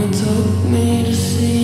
Someone told me to see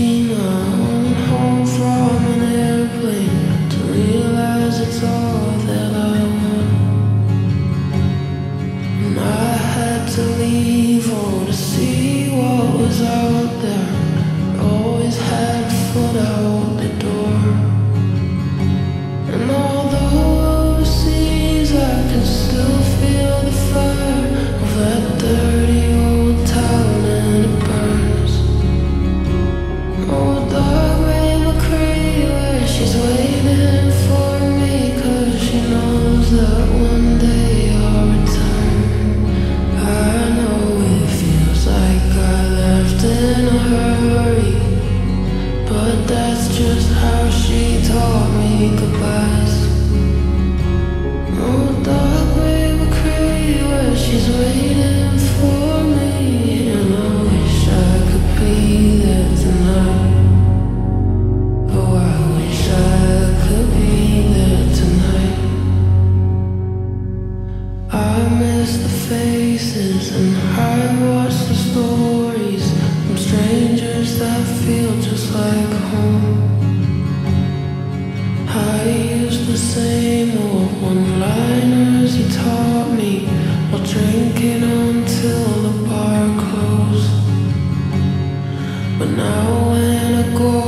and I watch the stories from strangers that feel just like home. I use the same old one-liners you taught me while drinking until the bar closed. But now when I go